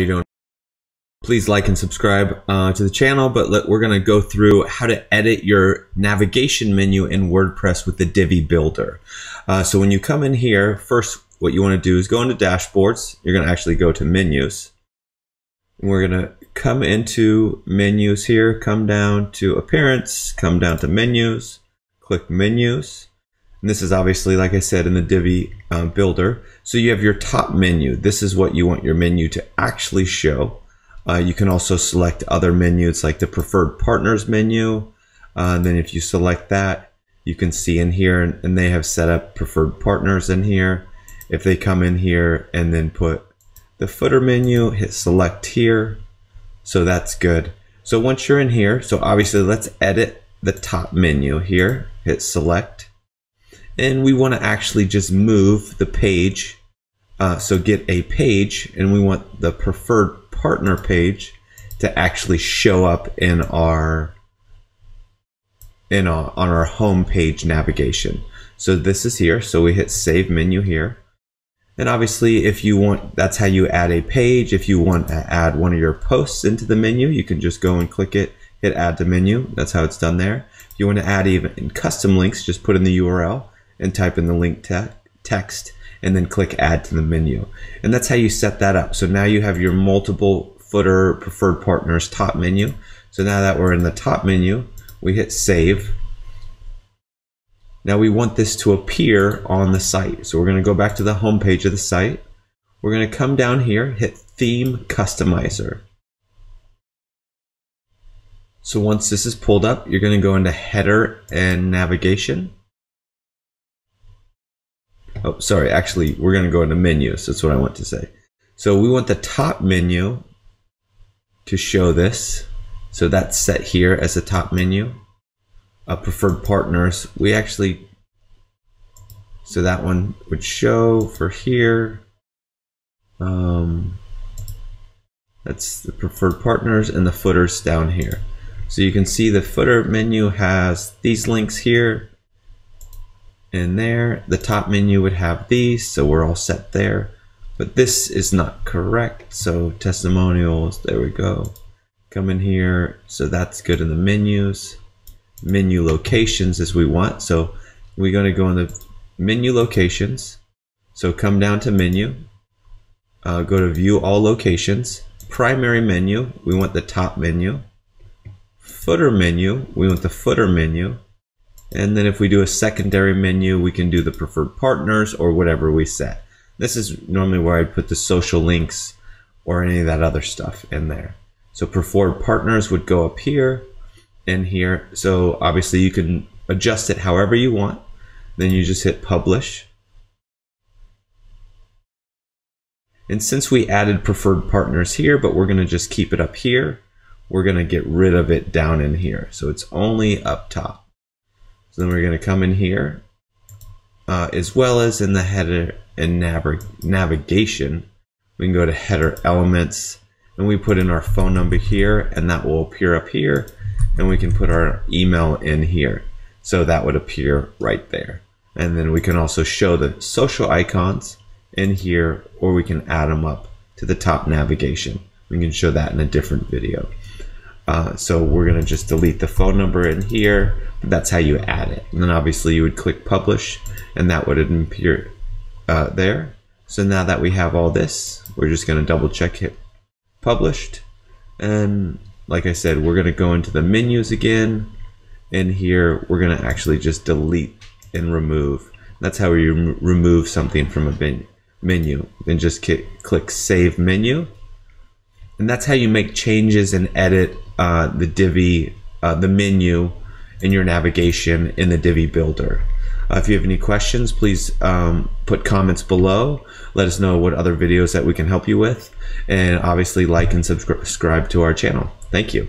you doing? Please like and subscribe uh, to the channel, but let, we're going to go through how to edit your navigation menu in WordPress with the Divi Builder. Uh, so when you come in here, first what you want to do is go into dashboards. You're going to actually go to menus. And we're going to come into menus here, come down to appearance, come down to menus, click menus. And this is obviously, like I said, in the Divi uh, builder. So you have your top menu. This is what you want your menu to actually show. Uh, you can also select other menus like the preferred partners menu. Uh, and then if you select that, you can see in here, and, and they have set up preferred partners in here. If they come in here and then put the footer menu, hit select here. So that's good. So once you're in here, so obviously let's edit the top menu here, hit select and we want to actually just move the page. Uh, so get a page, and we want the preferred partner page to actually show up in our in our, on our home page navigation. So this is here. So we hit save menu here. And obviously, if you want, that's how you add a page. If you want to add one of your posts into the menu, you can just go and click it, hit add to menu. That's how it's done there. If you want to add even custom links, just put in the URL and type in the link te text and then click add to the menu. And that's how you set that up. So now you have your multiple footer preferred partners top menu. So now that we're in the top menu, we hit save. Now we want this to appear on the site. So we're going to go back to the home page of the site. We're going to come down here, hit theme customizer. So once this is pulled up, you're going to go into header and navigation. Oh, sorry. Actually, we're going to go into menus. That's what I want to say. So we want the top menu to show this. So that's set here as the top menu. Uh, preferred partners. We actually, so that one would show for here. Um, that's the preferred partners and the footers down here. So you can see the footer menu has these links here in there. The top menu would have these, so we're all set there. But this is not correct, so testimonials, there we go. Come in here, so that's good in the menus. Menu locations as we want, so we're gonna go in the menu locations. So come down to menu, uh, go to view all locations. Primary menu, we want the top menu. Footer menu, we want the footer menu. And then if we do a secondary menu, we can do the preferred partners or whatever we set. This is normally where I'd put the social links or any of that other stuff in there. So preferred partners would go up here and here. So obviously you can adjust it however you want. Then you just hit publish. And since we added preferred partners here, but we're going to just keep it up here, we're going to get rid of it down in here. So it's only up top. So then we're going to come in here, uh, as well as in the header and nav navigation. We can go to header elements and we put in our phone number here and that will appear up here and we can put our email in here. So that would appear right there. And then we can also show the social icons in here or we can add them up to the top navigation. We can show that in a different video. Uh, so we're going to just delete the phone number in here. That's how you add it. And then obviously you would click publish and that would appear uh, there. So now that we have all this, we're just going to double check hit published. And like I said, we're going to go into the menus again. And here we're going to actually just delete and remove. That's how you remove something from a menu. Then just click save menu. And that's how you make changes and edit uh, the Divi, uh, the menu in your navigation in the Divi Builder. Uh, if you have any questions, please um, put comments below. Let us know what other videos that we can help you with. And obviously like and subscribe to our channel. Thank you.